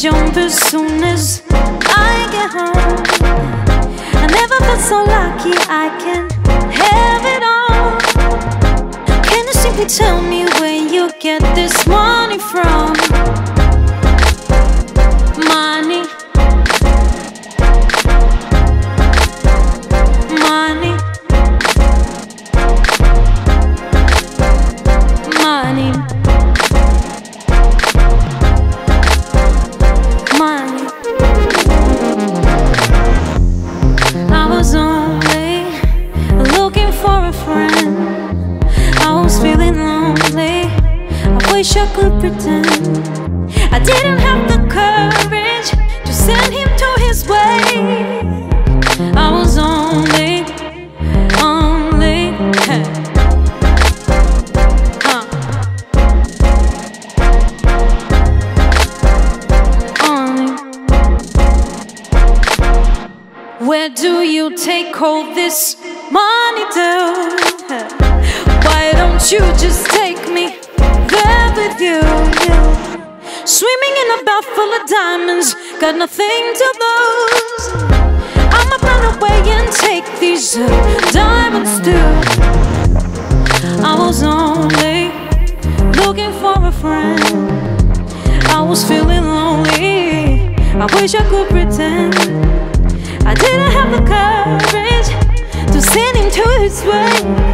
jump as soon as I get home. I never felt so lucky I can have it all. Can you simply tell me where you get this money from? Wish I could pretend. I didn't have the courage to send him to his way. I was only, only. Huh. Only. Where do you take all this money to? Why don't you just you? you? Swimming in a bath full of diamonds, got nothing to lose. I'ma run away and take these uh, diamonds too. I was only looking for a friend. I was feeling lonely. I wish I could pretend. I didn't have the courage to send him to his way.